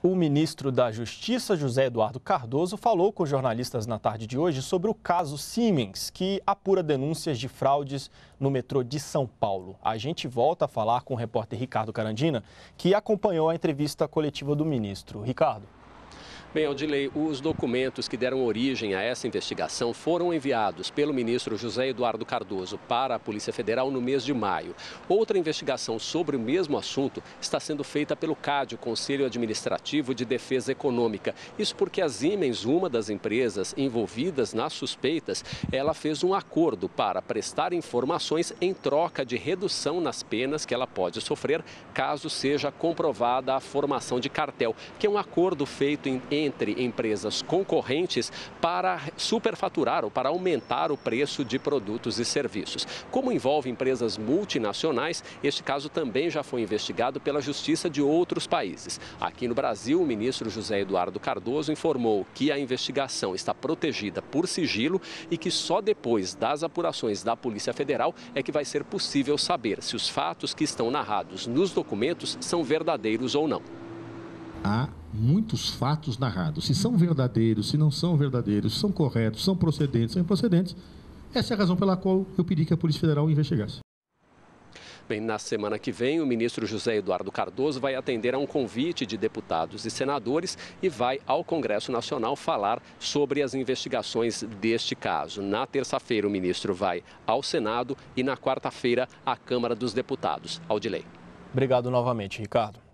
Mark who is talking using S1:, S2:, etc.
S1: O ministro da Justiça, José Eduardo Cardoso, falou com jornalistas na tarde de hoje sobre o caso Siemens, que apura denúncias de fraudes no metrô de São Paulo. A gente volta a falar com o repórter Ricardo Carandina, que acompanhou a entrevista coletiva do ministro. Ricardo.
S2: Bem, Aldilei, os documentos que deram origem a essa investigação foram enviados pelo ministro José Eduardo Cardoso para a Polícia Federal no mês de maio. Outra investigação sobre o mesmo assunto está sendo feita pelo CAD, o Conselho Administrativo de Defesa Econômica. Isso porque a Siemens, uma das empresas envolvidas nas suspeitas, ela fez um acordo para prestar informações em troca de redução nas penas que ela pode sofrer caso seja comprovada a formação de cartel, que é um acordo feito em entre empresas concorrentes para superfaturar ou para aumentar o preço de produtos e serviços. Como envolve empresas multinacionais, este caso também já foi investigado pela Justiça de outros países. Aqui no Brasil, o ministro José Eduardo Cardoso informou que a investigação está protegida por sigilo e que só depois das apurações da Polícia Federal é que vai ser possível saber se os fatos que estão narrados nos documentos são verdadeiros ou não.
S3: Há muitos fatos narrados. Se são verdadeiros, se não são verdadeiros, se são corretos, são procedentes, são improcedentes. Essa é a razão pela qual eu pedi que a Polícia Federal investigasse.
S2: Bem, na semana que vem, o ministro José Eduardo Cardoso vai atender a um convite de deputados e senadores e vai ao Congresso Nacional falar sobre as investigações deste caso. Na terça-feira, o ministro vai ao Senado e na quarta-feira, à Câmara dos Deputados. Aldilei.
S1: Obrigado novamente, Ricardo.